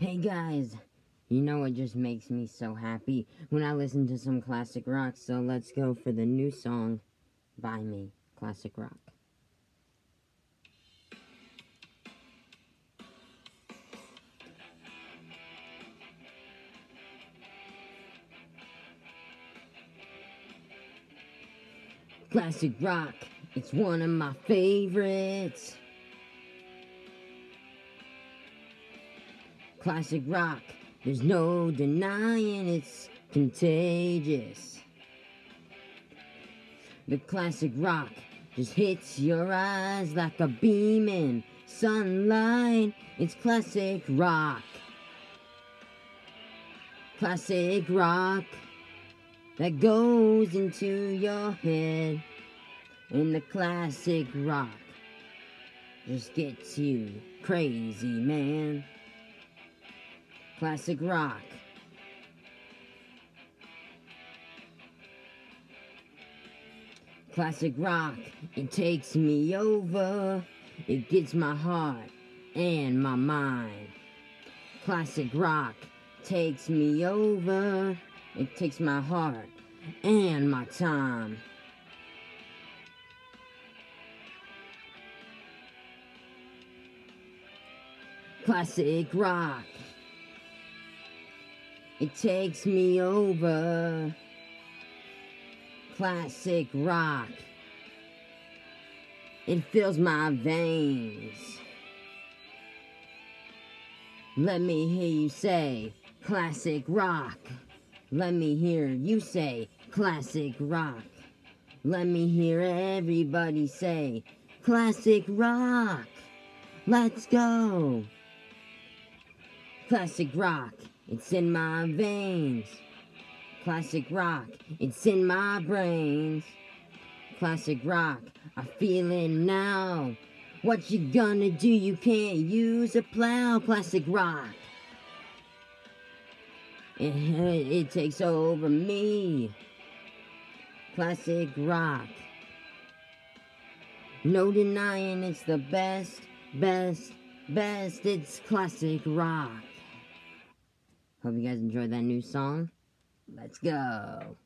Hey guys, you know what just makes me so happy? When I listen to some classic rock, so let's go for the new song by me, Classic Rock. Classic rock, it's one of my favorites. Classic rock, there's no denying it's contagious. The classic rock just hits your eyes like a beaming sunlight. It's classic rock. Classic rock that goes into your head. And the classic rock just gets you crazy, man classic rock. Classic rock, it takes me over, it gets my heart and my mind. Classic rock takes me over, it takes my heart and my time. Classic rock. It takes me over. Classic rock. It fills my veins. Let me hear you say, classic rock. Let me hear you say, classic rock. Let me hear everybody say, classic rock. Let's go. Classic rock. It's in my veins. Classic rock, it's in my brains. Classic rock, I feel it now. What you gonna do? You can't use a plow. Classic rock. It, it takes over me. Classic rock. No denying it's the best, best, best. It's classic rock. Hope you guys enjoyed that new song. Let's go.